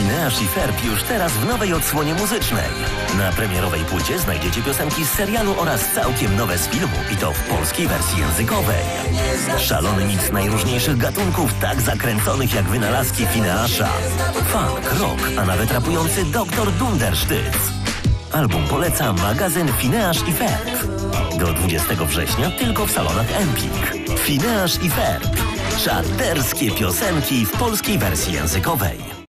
Phineas i Ferb już teraz w nowej odsłonie muzycznej. Na premierowej płycie znajdziecie piosenki z serialu oraz całkiem nowe z filmu i to w polskiej wersji językowej. Szalony miks najróżniejszych gatunków, tak zakręconych jak wynalazki Phineasza. Funk, rock, a nawet rapujący Dr. Dundersztyc. Album poleca magazyn Fineasz i Ferb. Do 20 września tylko w salonach Empik. Fineasz i Ferb. Czarterskie piosenki w polskiej wersji językowej.